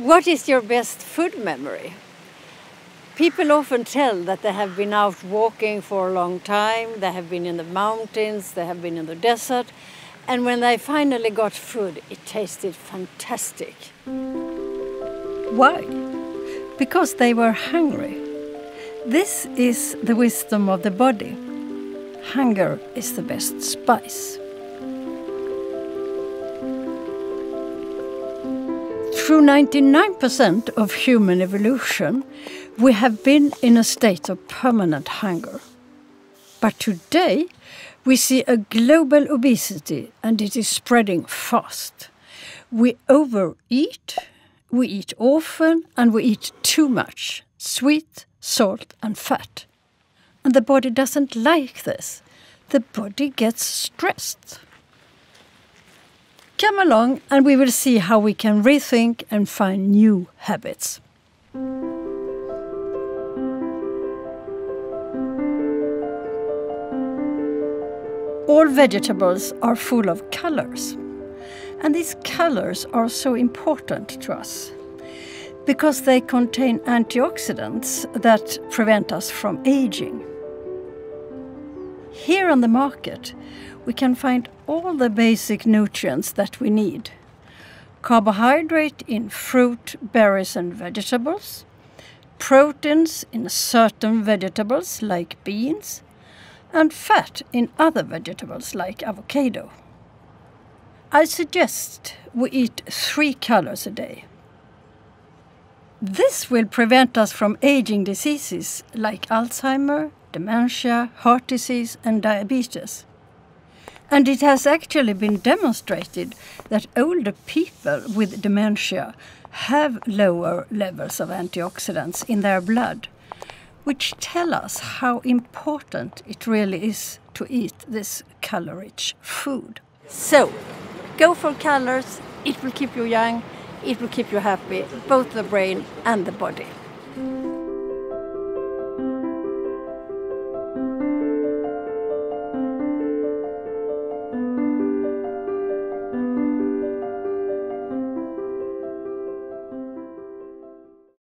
What is your best food memory? People often tell that they have been out walking for a long time, they have been in the mountains, they have been in the desert, and when they finally got food, it tasted fantastic. Why? Because they were hungry. This is the wisdom of the body. Hunger is the best spice. Through 99% of human evolution, we have been in a state of permanent hunger. But today, we see a global obesity and it is spreading fast. We overeat, we eat often, and we eat too much sweet, salt, and fat. And the body doesn't like this. The body gets stressed. Come along and we will see how we can rethink and find new habits. All vegetables are full of colors. And these colors are so important to us because they contain antioxidants that prevent us from aging. Here on the market, we can find all the basic nutrients that we need. Carbohydrate in fruit, berries and vegetables, proteins in certain vegetables like beans, and fat in other vegetables like avocado. I suggest we eat three colors a day. This will prevent us from aging diseases like Alzheimer, dementia, heart disease and diabetes. And it has actually been demonstrated that older people with dementia have lower levels of antioxidants in their blood, which tell us how important it really is to eat this color-rich food. So, go for colors, it will keep you young, it will keep you happy, both the brain and the body.